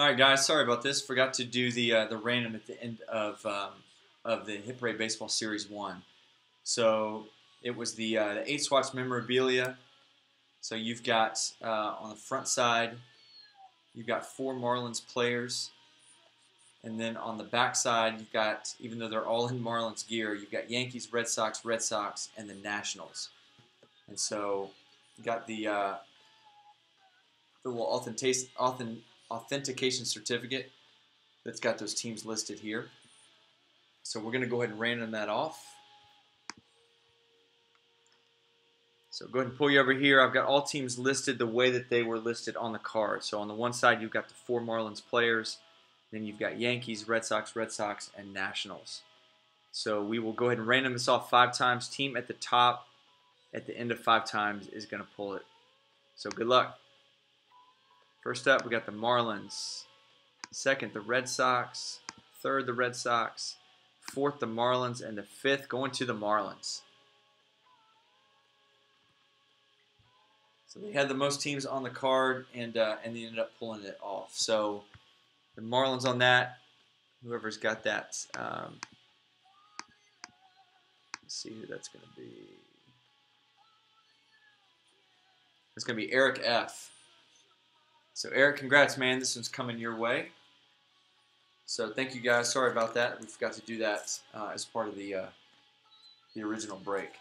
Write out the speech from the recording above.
All right, guys. Sorry about this. Forgot to do the uh, the random at the end of um, of the Hit Parade Baseball Series One. So it was the uh, the eight swatch memorabilia. So you've got uh, on the front side, you've got four Marlins players, and then on the back side, you've got even though they're all in Marlins gear, you've got Yankees, Red Sox, Red Sox, and the Nationals. And so you got the uh, the little authentic- authentic authentication certificate that's got those teams listed here. So we're going to go ahead and random that off. So go ahead and pull you over here. I've got all teams listed the way that they were listed on the card. So on the one side, you've got the four Marlins players. Then you've got Yankees, Red Sox, Red Sox, and Nationals. So we will go ahead and random this off five times. Team at the top at the end of five times is going to pull it. So good luck. First up, we got the Marlins. Second, the Red Sox. Third, the Red Sox. Fourth, the Marlins. And the fifth, going to the Marlins. So they had the most teams on the card, and uh, and they ended up pulling it off. So the Marlins on that. Whoever's got that. Um, let's see who that's going to be. It's going to be Eric F. So Eric, congrats, man. This one's coming your way. So thank you guys. Sorry about that. We forgot to do that uh, as part of the uh, the original break.